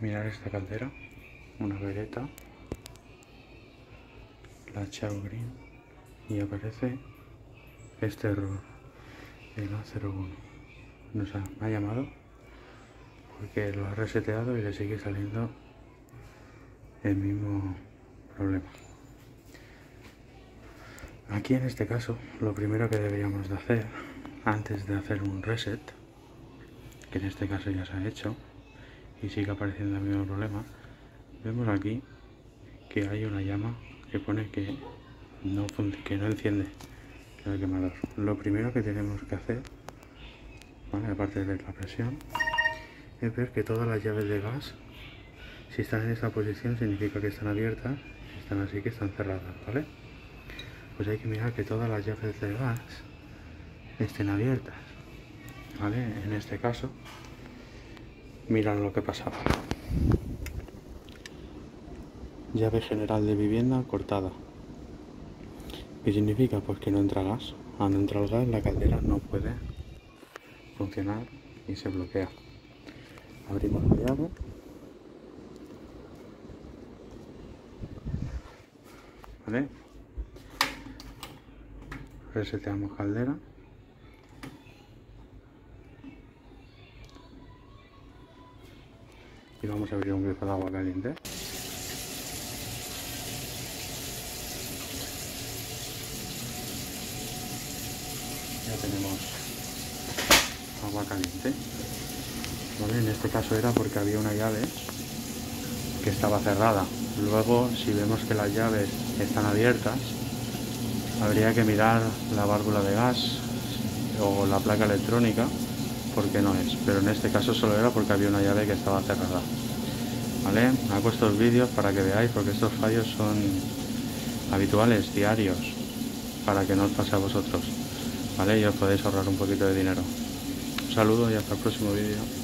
Mirar esta caldera, una vereta, la Chao Green y aparece este error, el A01. Nos ha llamado porque lo ha reseteado y le sigue saliendo el mismo problema. Aquí en este caso, lo primero que deberíamos de hacer antes de hacer un reset, que en este caso ya se ha hecho, y sigue apareciendo el mismo problema, vemos aquí que hay una llama que pone que no, que no enciende el quemador. Lo primero que tenemos que hacer, aparte de la presión, es ver que todas las llaves de gas, si están en esta posición significa que están abiertas, están así que están cerradas, ¿vale? Pues hay que mirar que todas las llaves de gas estén abiertas, ¿vale? En este caso, miran lo que pasaba. Llave general de vivienda cortada. ¿Qué significa? Pues que no entra gas. Al no entrar gas, la caldera no puede funcionar y se bloquea. Abrimos la llave. ¿Vale? Reseteamos caldera. y vamos a abrir un grifo de agua caliente ya tenemos agua caliente en este caso era porque había una llave que estaba cerrada luego si vemos que las llaves están abiertas habría que mirar la válvula de gas o la placa electrónica porque no es, pero en este caso solo era porque había una llave que estaba cerrada. ¿Vale? Hago estos vídeos para que veáis porque estos fallos son habituales, diarios, para que no os pase a vosotros. ¿Vale? Y os podéis ahorrar un poquito de dinero. Un saludo y hasta el próximo vídeo.